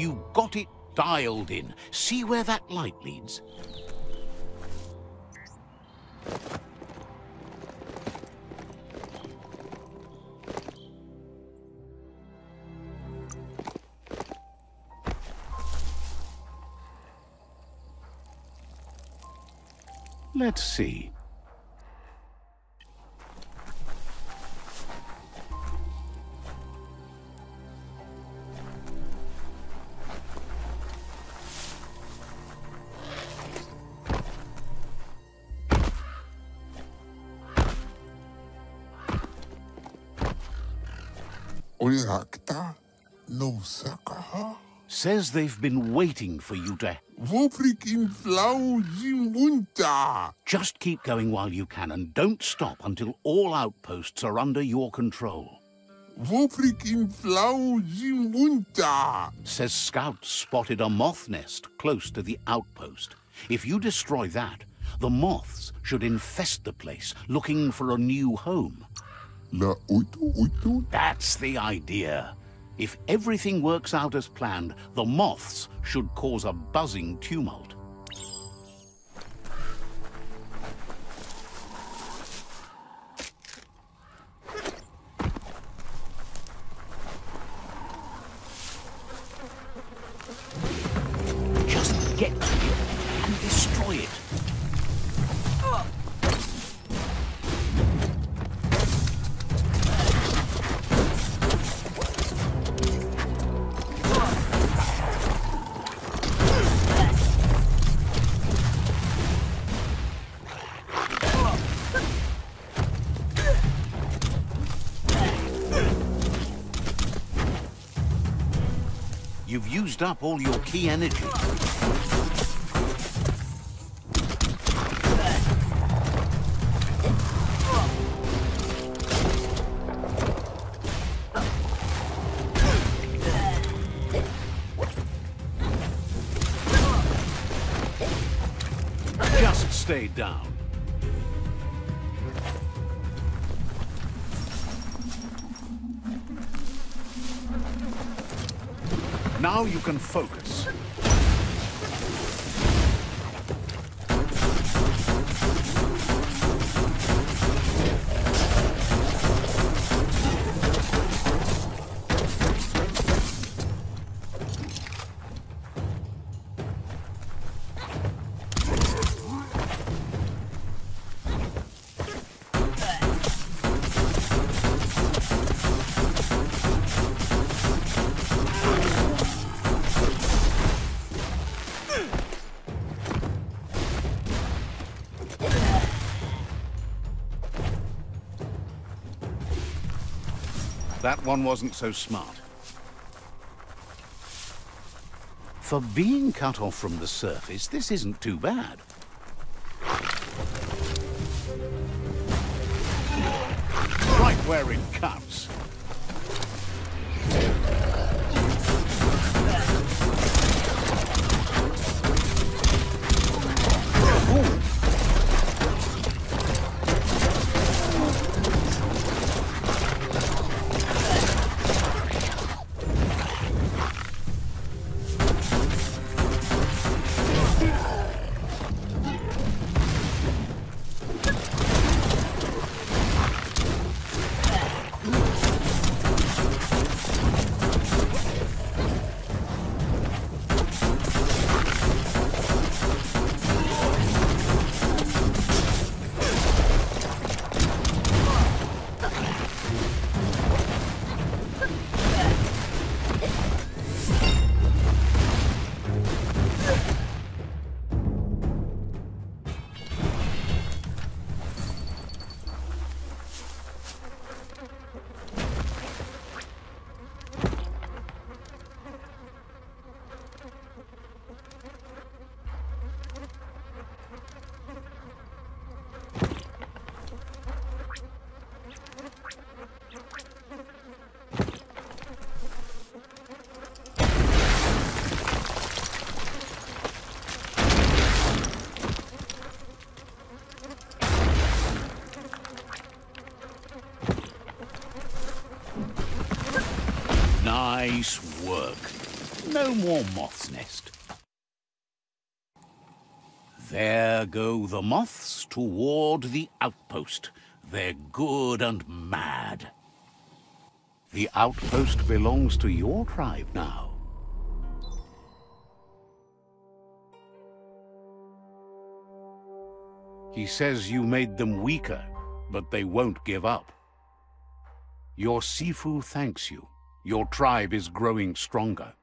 You got it dialed in. See where that light leads? Let's see. Sakaha. Says they've been waiting for you to... Woprik flau zimunta. Just keep going while you can and don't stop until all outposts are under your control. Woprik flau zimunta. Says scouts spotted a moth nest close to the outpost. If you destroy that, the moths should infest the place, looking for a new home. That's the idea. If everything works out as planned, the moths should cause a buzzing tumult. Used up all your Ki energy. That one wasn't so smart. For being cut off from the surface, this isn't too bad. Right where it counts. No more moth's nest. There go the moths toward the outpost. They're good and mad. The outpost belongs to your tribe now. He says you made them weaker, but they won't give up. Your Sifu thanks you. Your tribe is growing stronger.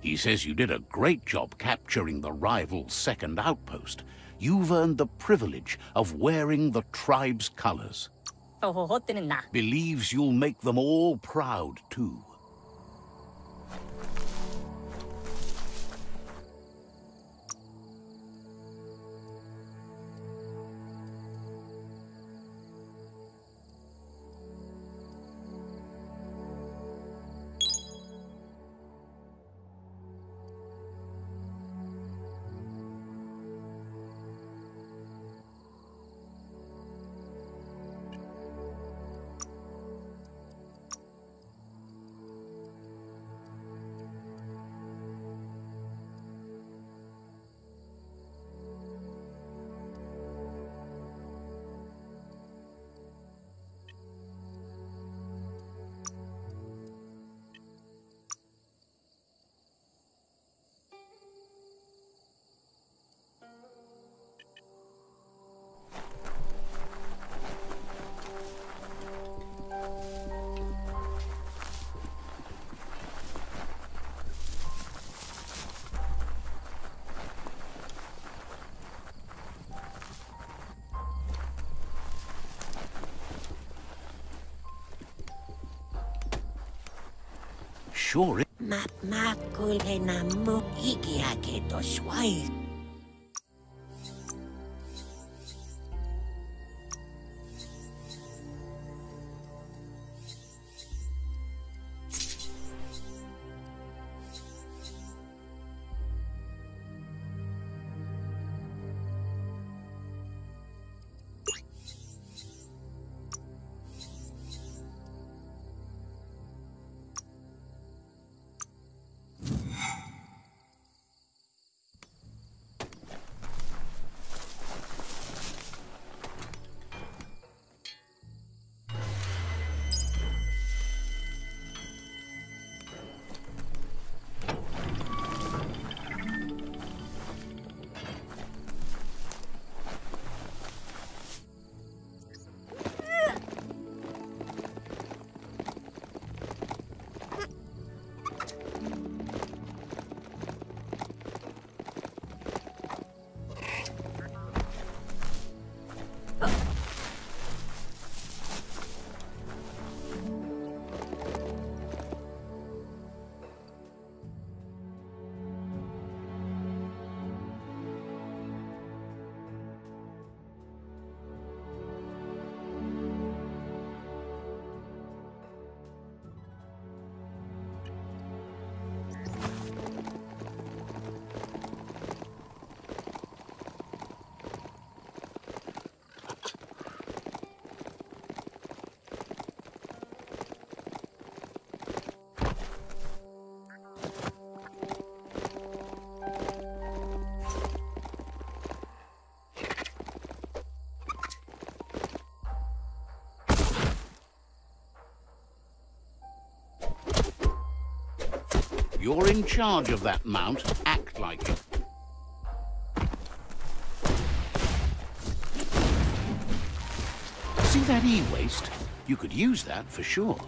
He says you did a great job capturing the rival's second outpost. You've earned the privilege of wearing the tribe's colors. Believes you'll make them all proud, too. Sure. Map map kulhe na mo ikiake to swai. You're in charge of that mount. Act like it. See that e-waste? You could use that for sure.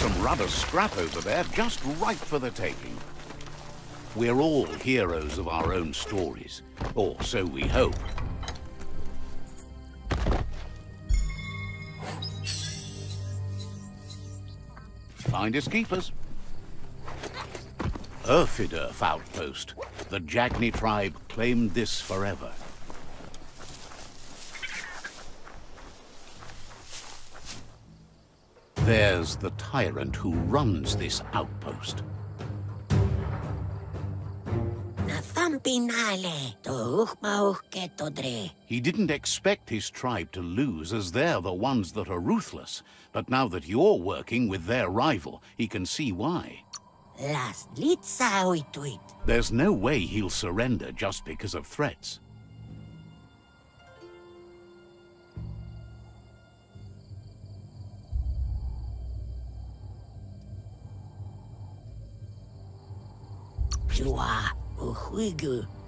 Some rubber scrap over there just right for the taking. We're all heroes of our own stories, or so we hope. Finders keepers. Urfidurf outpost. The Jagni tribe claimed this forever. There's the tyrant who runs this outpost. He didn't expect his tribe to lose as they're the ones that are ruthless. But now that you're working with their rival, he can see why. There's no way he'll surrender just because of threats.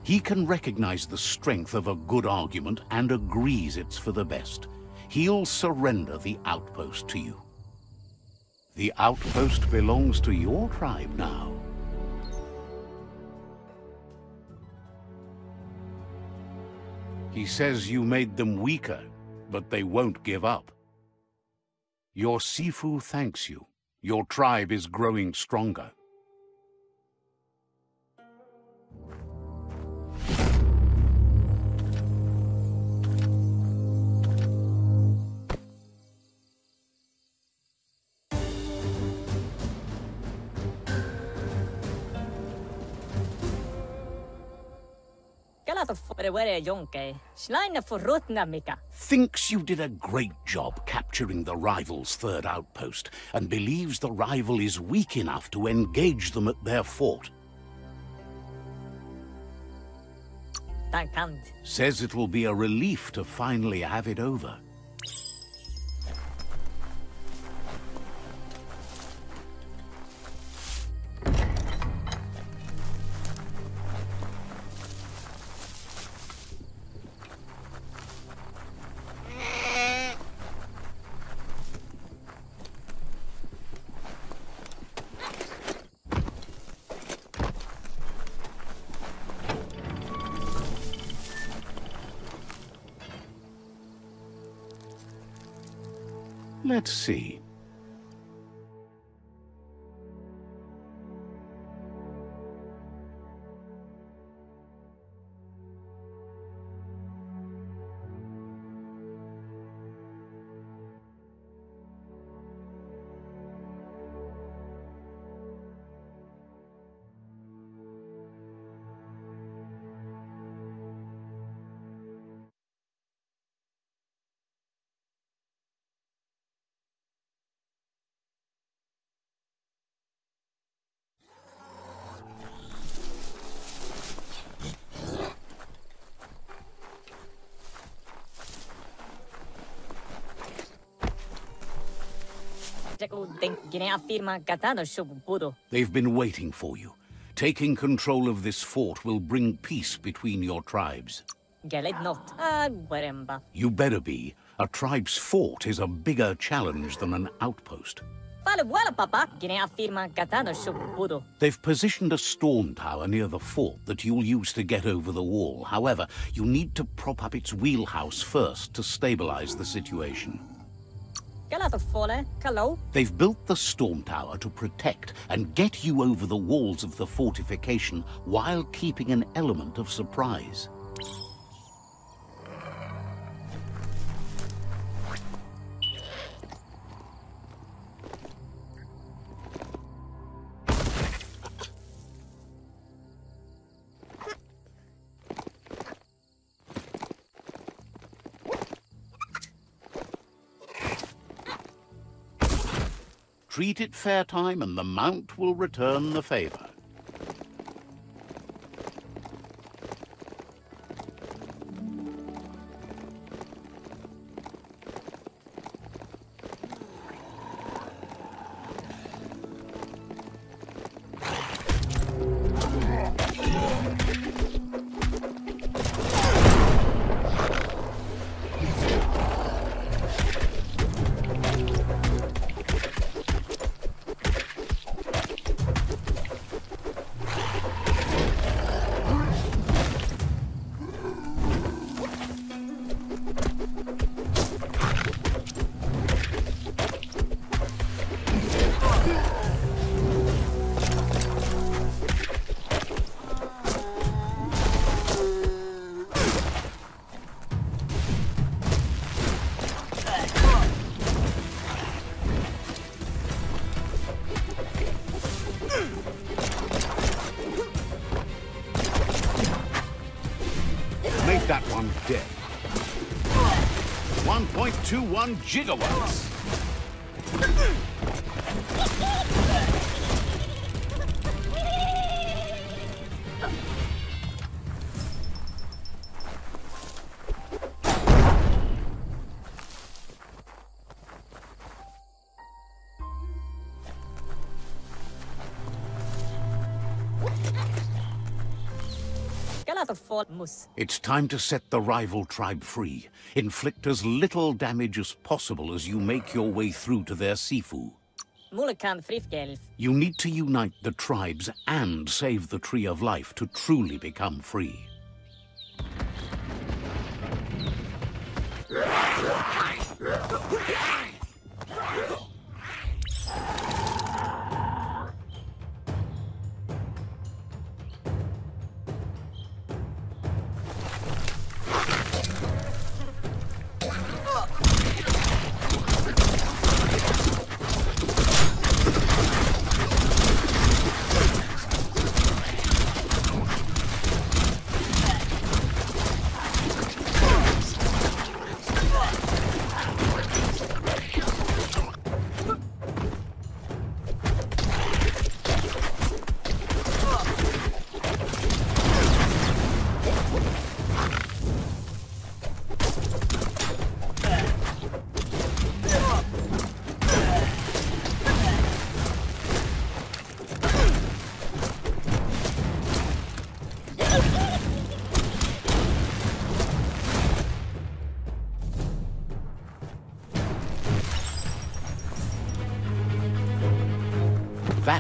He can recognize the strength of a good argument and agrees it's for the best. He'll surrender the outpost to you. The outpost belongs to your tribe now. He says you made them weaker, but they won't give up. Your Sifu thanks you. Your tribe is growing stronger. Thinks you did a great job capturing the rival's third outpost, and believes the rival is weak enough to engage them at their fort. Says it will be a relief to finally have it over. They've been waiting for you. Taking control of this fort will bring peace between your tribes. You better be. A tribe's fort is a bigger challenge than an outpost. They've positioned a storm tower near the fort that you'll use to get over the wall. However, you need to prop up its wheelhouse first to stabilize the situation. They've built the storm tower to protect and get you over the walls of the fortification while keeping an element of surprise. Treat it fair time and the Mount will return the favour. 1.21 gigawatts. It's time to set the rival tribe free. Inflict as little damage as possible as you make your way through to their Sifu. You need to unite the tribes and save the Tree of Life to truly become free.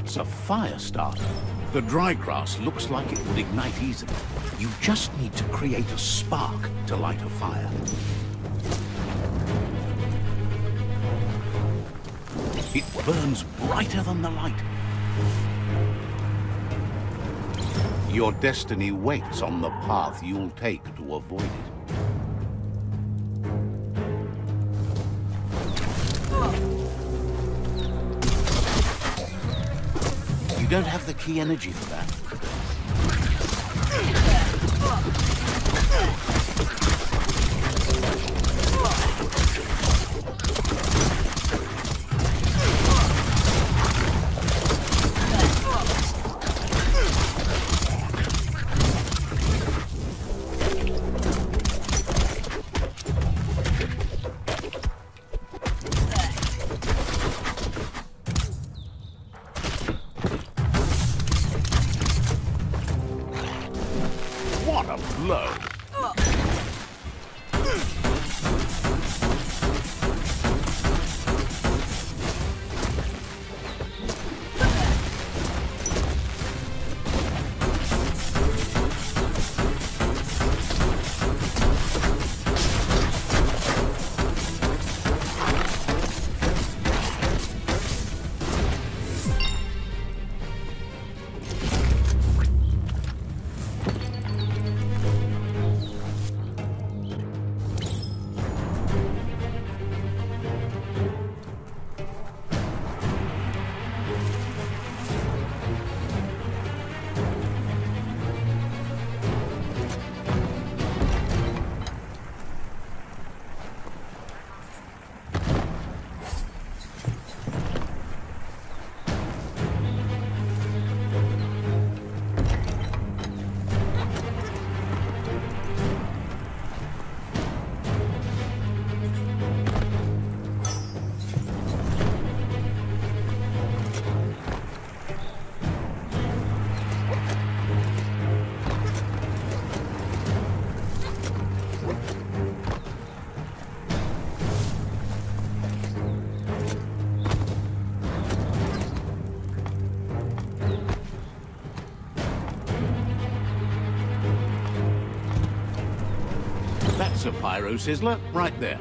That's a fire starter. The dry grass looks like it would ignite easily. You just need to create a spark to light a fire. It burns brighter than the light. Your destiny waits on the path you'll take to avoid it. Don't have the Ki energy for that. Pyro sizzler right there.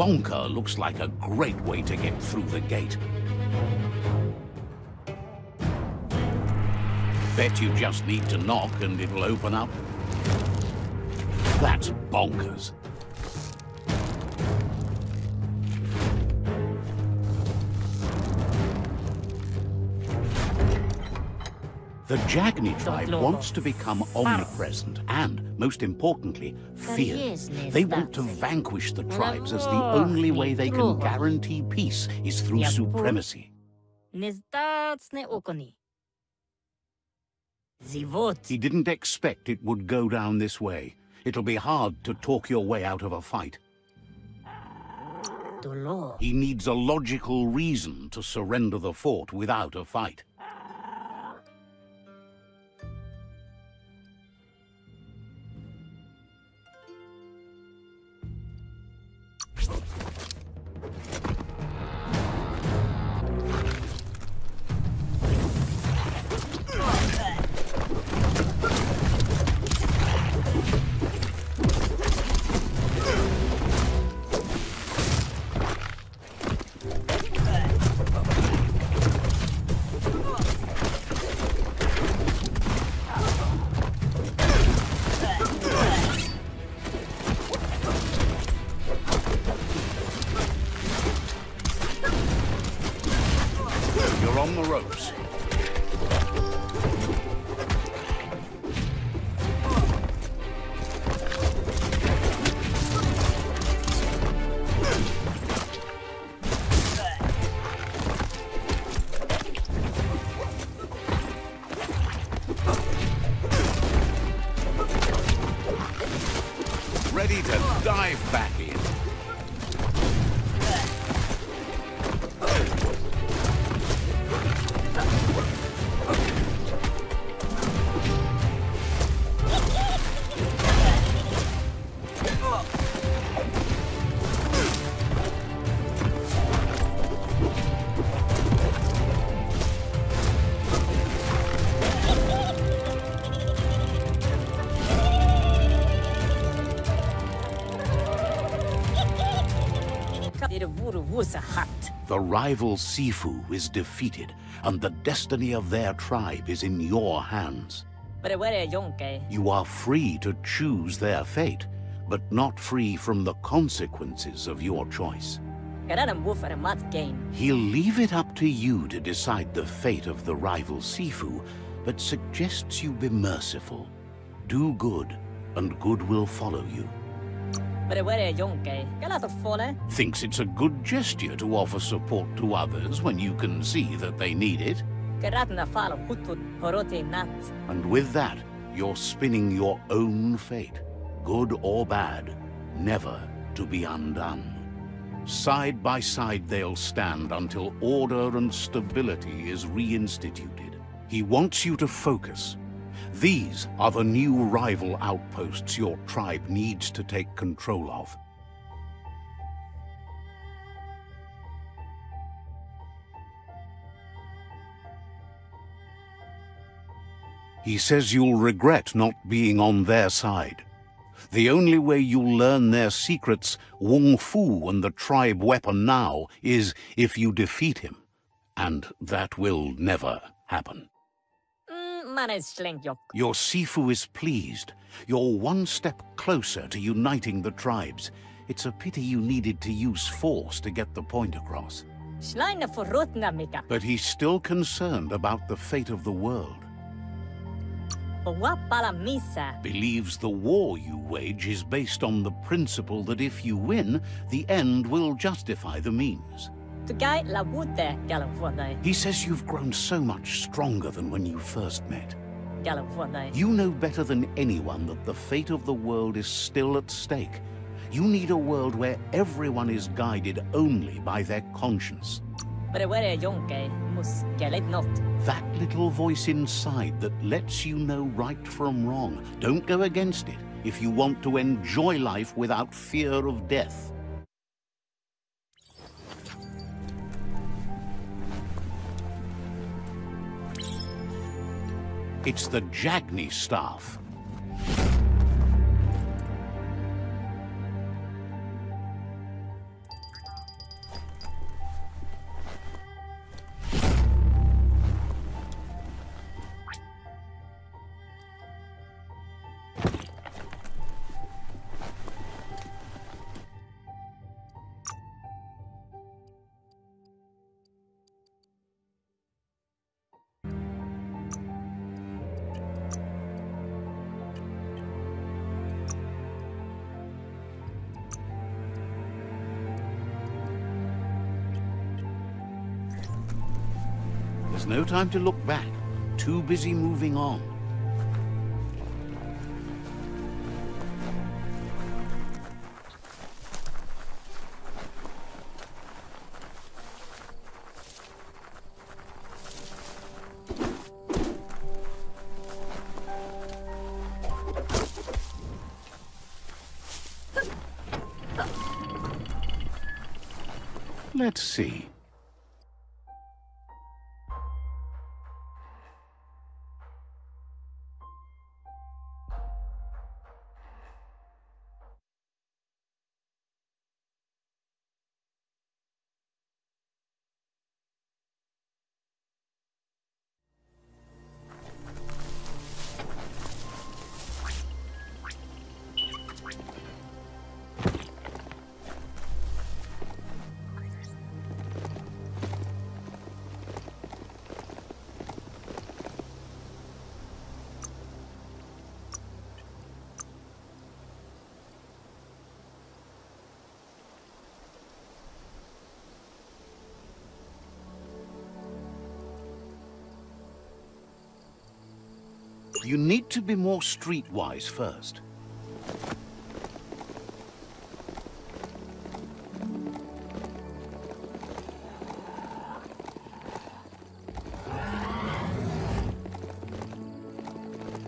Bonker looks like a great way to get through the gate. Bet you just need to knock and it'll open up. That's bonkers. The Jagni tribe wants to become omnipresent and, most importantly, feared. They want to vanquish the tribes as the only way they can guarantee peace is through supremacy. He didn't expect it would go down this way. It'll be hard to talk your way out of a fight. He needs a logical reason to surrender the fort without a fight. The rival Sifu is defeated, and the destiny of their tribe is in your hands. You are free to choose their fate, but not free from the consequences of your choice. He'll leave it up to you to decide the fate of the rival Sifu, but suggests you be merciful. Do good, and good will follow you. Thinks it's a good gesture to offer support to others when you can see that they need it. And with that, you're spinning your own fate, good or bad, never to be undone. Side by side they'll stand until order and stability is reinstituted. He wants you to focus, these are the new rival outposts your tribe needs to take control of. He says you'll regret not being on their side. The only way you'll learn their secrets, Wung-Fu and the tribe weapon now, is if you defeat him. And that will never happen. Your Sifu is pleased. You're one step closer to uniting the tribes. It's a pity you needed to use force to get the point across. But he's still concerned about the fate of the world. Believes the war you wage is based on the principle that if you win, the end will justify the means. He says you've grown so much stronger than when you first met. You know better than anyone that the fate of the world is still at stake. You need a world where everyone is guided only by their conscience. That little voice inside that lets you know right from wrong. Don't go against it if you want to enjoy life without fear of death. It's the Jagni staff. No time to look back. Too busy moving on. You need to be more streetwise first.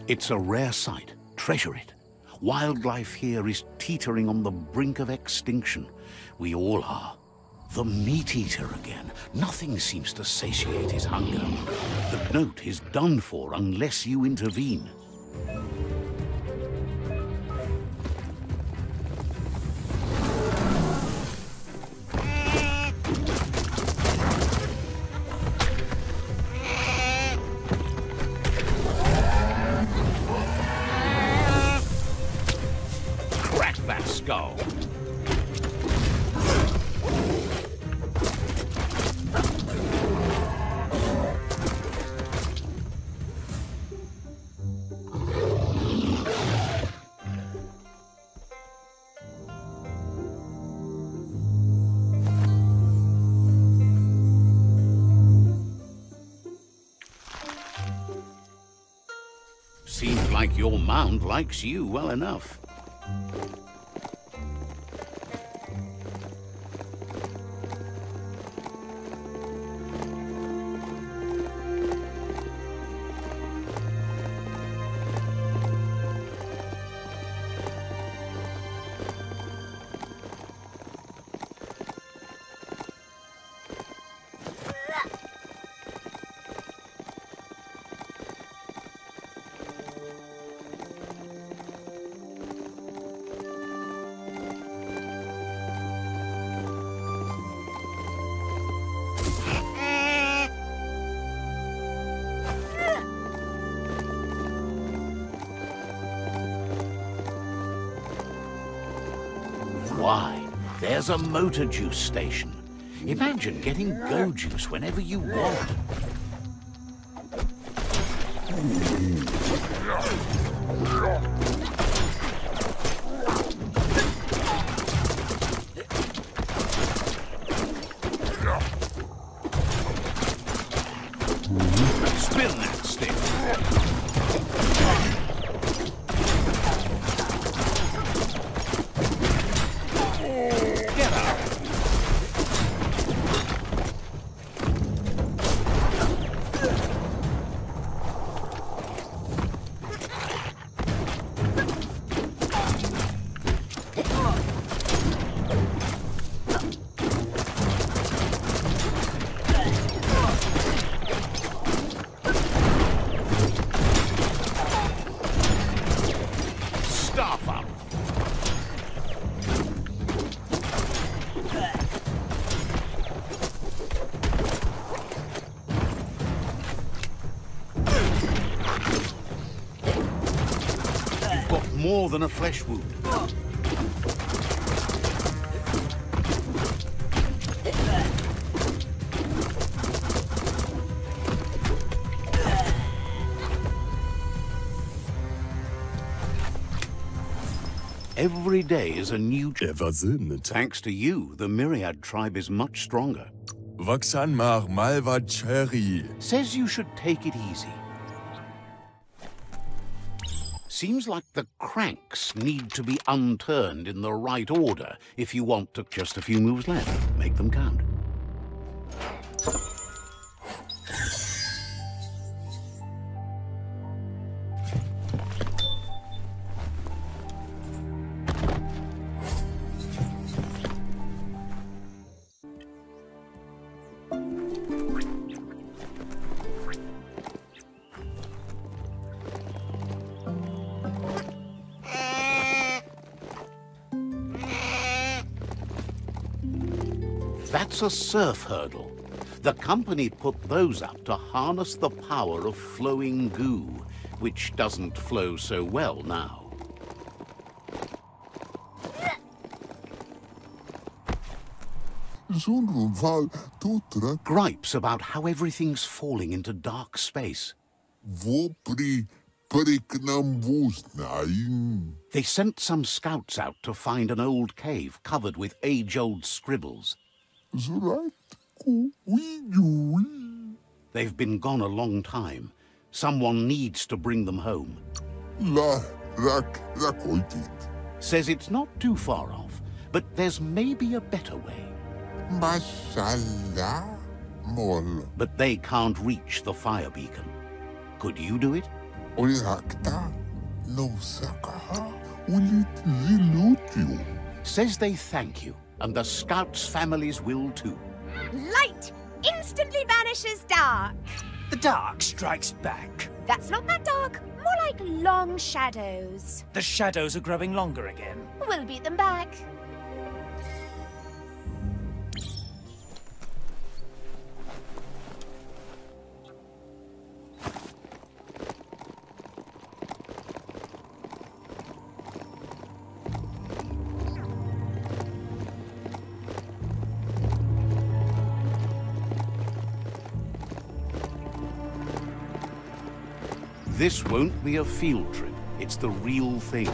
It's a rare sight. Treasure it. Wildlife here is teetering on the brink of extinction. We all are. The meat eater again. Nothing seems to satiate his hunger. The note is done for unless you intervene. Like your mound likes you well enough. There's a motor juice station. Imagine getting go juice whenever you want. Than a flesh wound. Every day is a new... Thanks to you, the Myriad tribe is much stronger. Vaksan mar malva cherry. Says you should take it easy. Seems like the cranks need to be unturned in the right order if you want to just a few moves left. Make them count. That's a surf hurdle. The company put those up to harness the power of flowing goo, which doesn't flow so well now. Gripes about how everything's falling into dark space. They sent some scouts out to find an old cave covered with age-old scribbles. Mm-hmm. They've been gone a long time. Someone needs to bring them home. La Rak Rakoit. Says it's not too far off, but there's maybe a better way. But they can't reach the fire beacon. Could you do it? Says they thank you and the scouts' families will too. Light instantly vanishes dark. The dark strikes back. That's not that dark. More like long shadows. The shadows are growing longer again. We'll beat them back. This won't be a field trip. It's the real thing.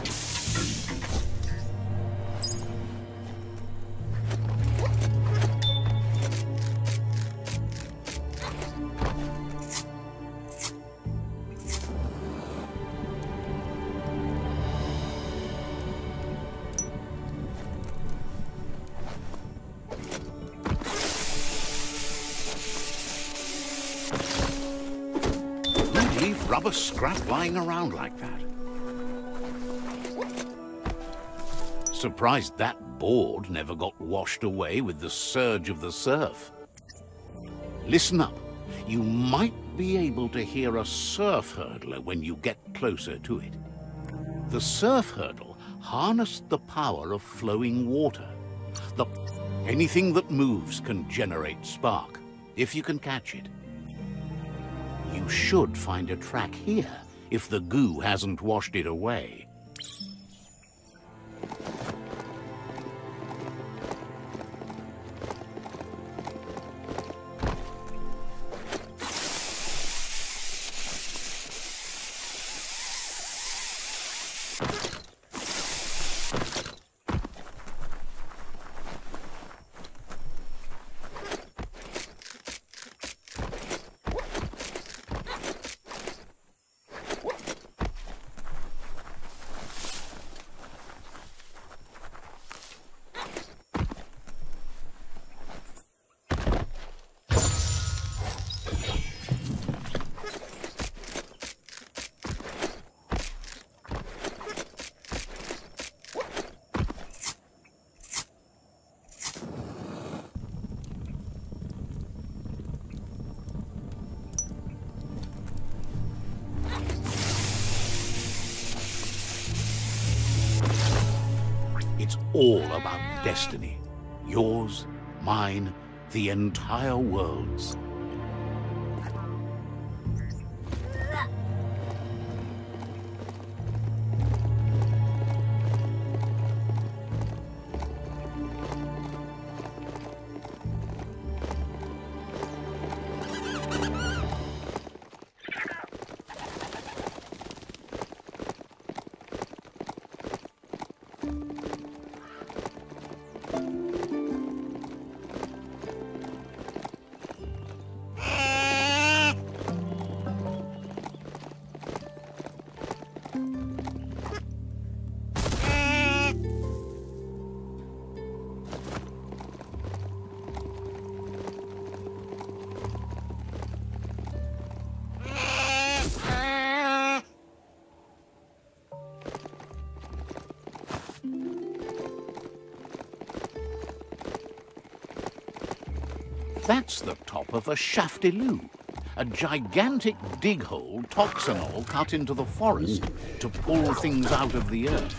Surprised that board never got washed away with the surge of the surf. Listen up. You might be able to hear a surf hurdler when you get closer to it. The surf hurdle harnessed the power of flowing water. The anything that moves can generate spark, if you can catch it. You should find a track here, if the goo hasn't washed it away. All about destiny. Yours, mine, the entire world's. That's the top of a shaftiloo, a gigantic dig hole Toxanol cut into the forest to pull things out of the earth.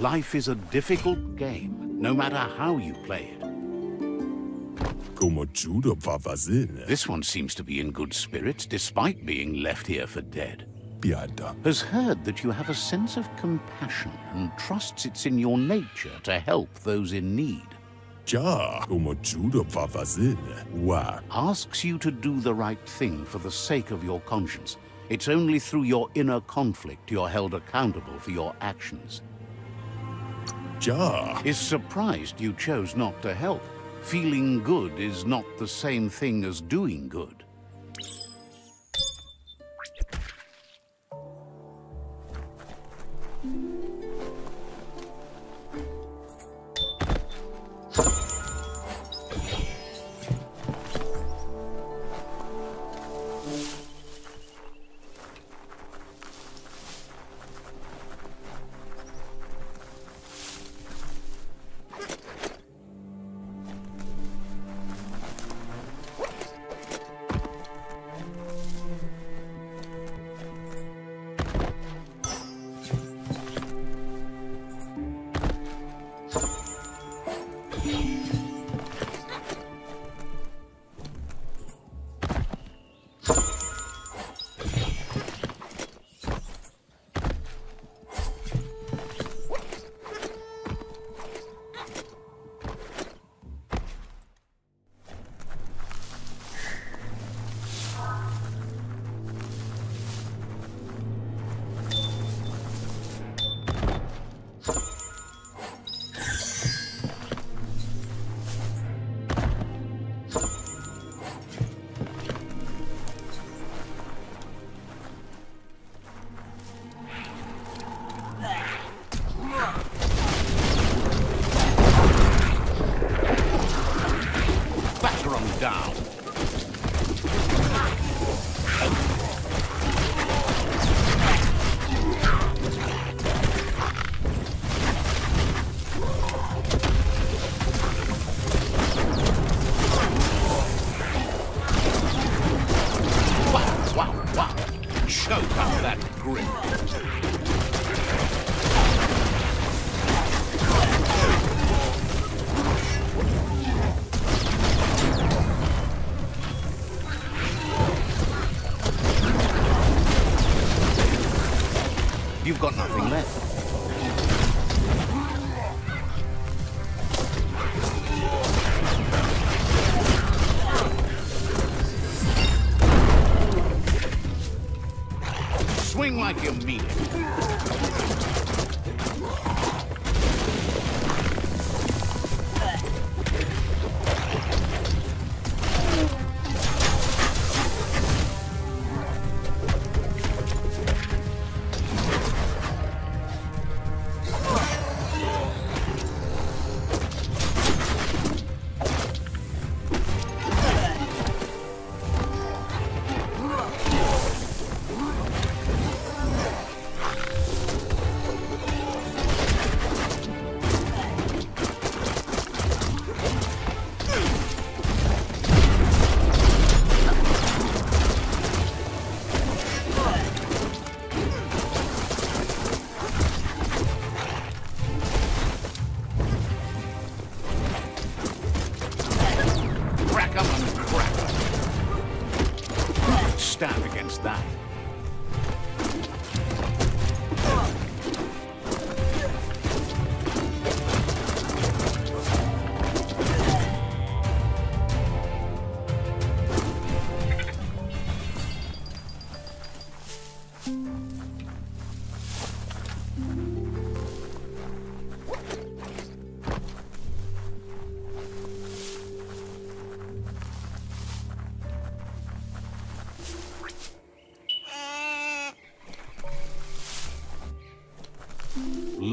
Life is a difficult game, no matter how you play it. This one seems to be in good spirits, despite being left here for dead. Has heard that you have a sense of compassion and trusts it's in your nature to help those in need. Ja, Asks you to do the right thing for the sake of your conscience. It's only through your inner conflict you're held accountable for your actions. Ja. Is surprised you chose not to help feeling good is not the same thing as doing good. con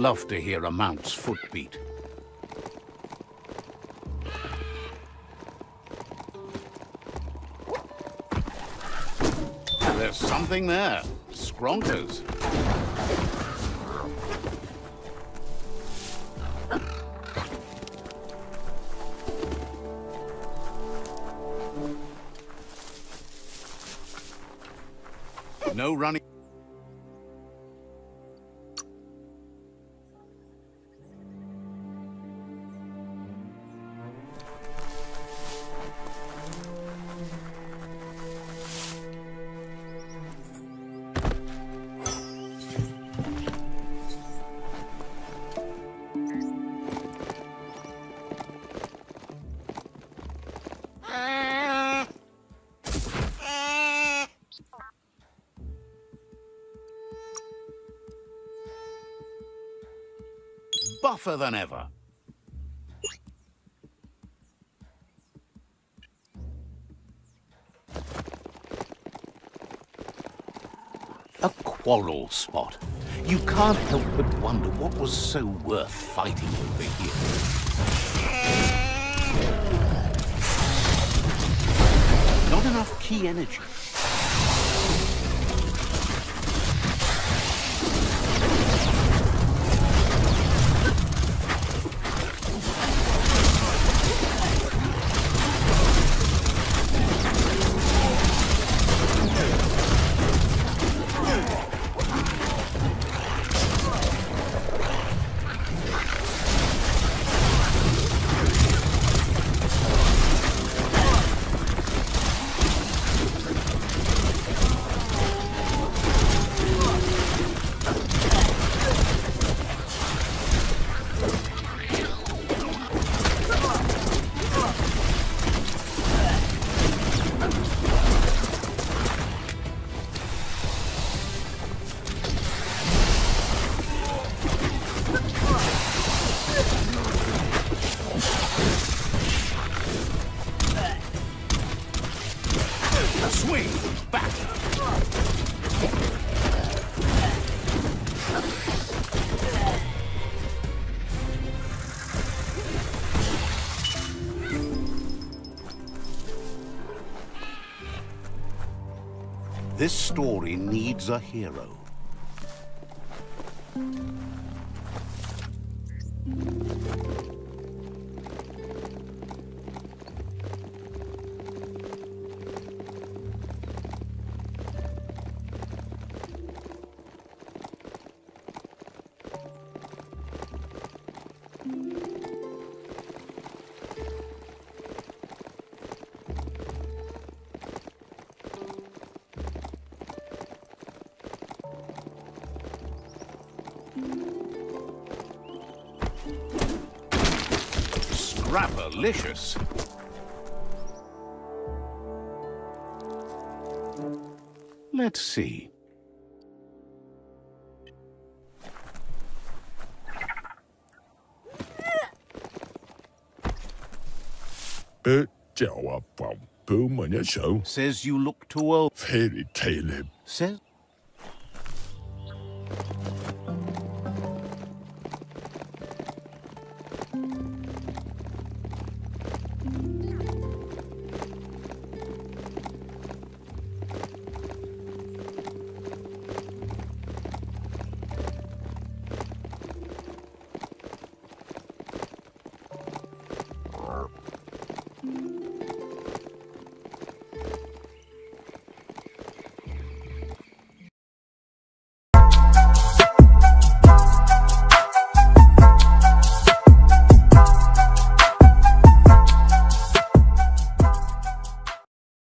Love to hear a mount's footbeat. There's something there. Skronkers. No running. Buffer than ever. A quarrel spot. You can't help but wonder what was so worth fighting over here. Not enough Ki energy. This story needs a hero. Scrapalicious. Let's see. Says you look too old. Fairy tale. Says